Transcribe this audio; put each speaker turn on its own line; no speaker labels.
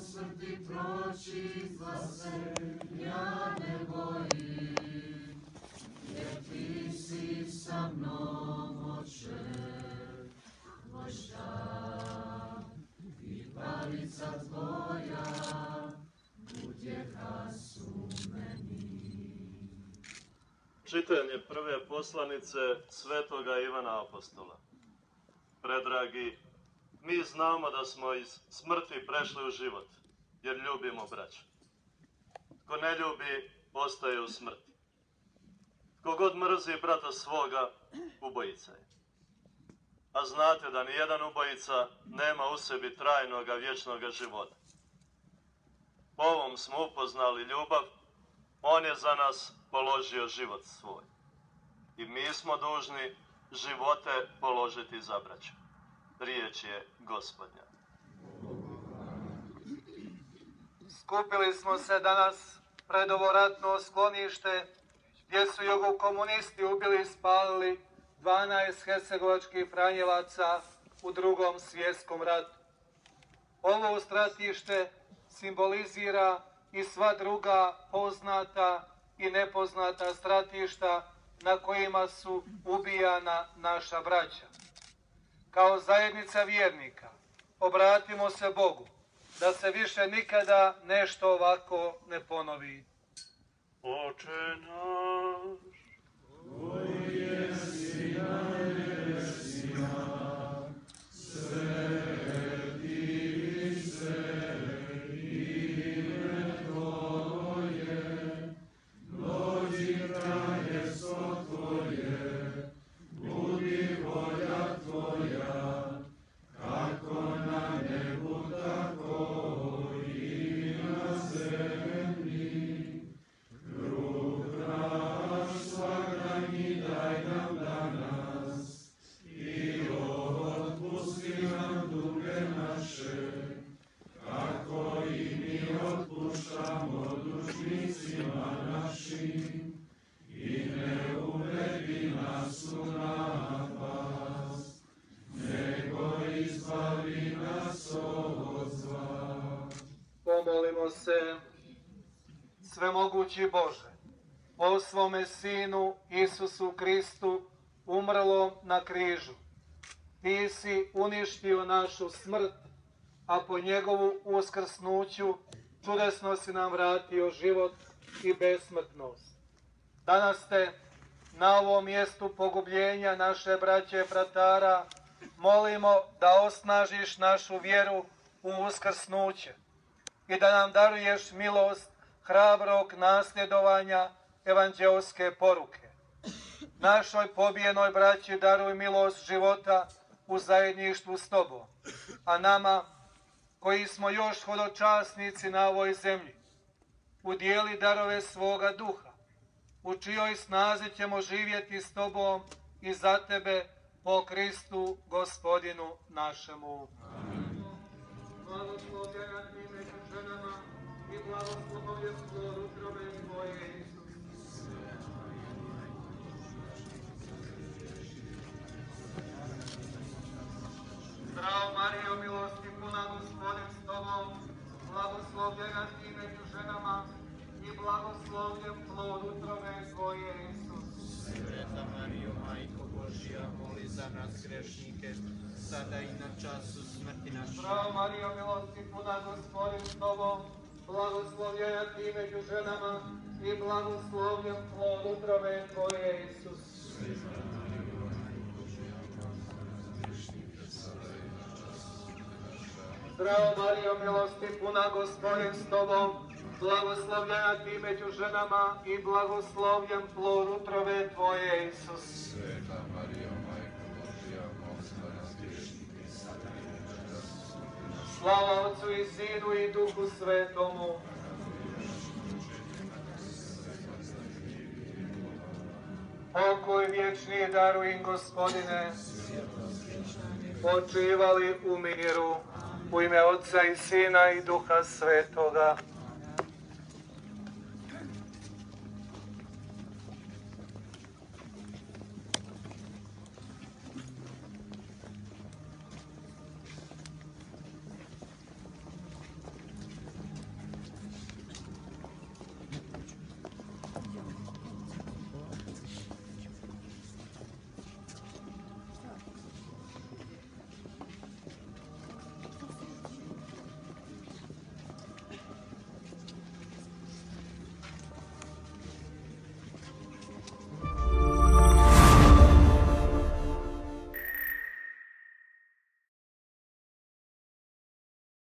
smrti proći za se, ja ne bojim, jer ti si sa mnom, oče, i palica tvoja, utjeha su meni.
Čitanje prve poslanice Svetoga Ivana Apostola. Predragi, mi znamo da smo iz smrti prešli u život, jer ljubimo braću. Tko ne ljubi, ostaje u smrti. Tko god mrzi brata svoga, ubojica je. A znate da nijedan ubojica nema u sebi trajnoga vječnoga života. Po ovom smo upoznali ljubav, on je za nas položio život svoj. I mi smo dužni živote položiti za braću. Riječ je gospodnja.
Skupili smo se danas pred ovo ratno sklonište gdje su jugo komunisti ubili i spalili 12 hercegovačkih franjevaca u drugom svjetskom ratu. Ovo stratište simbolizira i sva druga poznata i nepoznata stratišta na kojima su ubijana naša braća. Kao zajednica vjernika obratimo se Bogu da se više nikada nešto ovako ne ponovi.
Oče naš,
Pomolimo se, svemogući Bože, o svome Sinu Isusu Kristu umrlom na križu. Ti si uništio našu smrt, a po njegovu uskrsnuću čudesno si nam vratio život i besmrtnost. Danas ste na ovom mjestu pogubljenja naše braće i bratara molimo da osnažiš našu vjeru u uskrsnuće i da nam daruješ milost hrabrog nasljedovanja evanđelske poruke. Našoj pobijenoj braći daruj milost života u zajedništvu s Tobom, a nama koji smo još hodočasnici na ovoj zemlji, udijeli darove svoga duha, u čijoj snazi ćemo živjeti s Tobom i za Tebe po Kristu gospodinu našemu. Blagoslovljena ti među ženama i blagoslovljen plod utrobe Tvoje, Isus. Zdravo milosti puna gospodin s Tobom, blagoslovljena ti među ženama i blagoslovljen plod utrobe Tvoje, Isus.
Sveta Marijo, Majko Božija, moli za nas grešnike, sada i na času smrti naše.
Zdravo Marijo, milosti puna gospodin s Tobom, blagoslovljena ti među ženama i blagoslovljen plod utrobe Tvoje, Isus. Zdravo Marijo, milosti puna gospodin s Tobom, blagoslovljena ti među ženama i blagoslovljen plod utrobe Tvoje, Isus.
Sveta
Slava Otcu i Sinu i Duhu Svetomu. Pokoj vječni daruj im, gospodine, počivali u miru, u ime Otca i Sina i Duha Svetoga.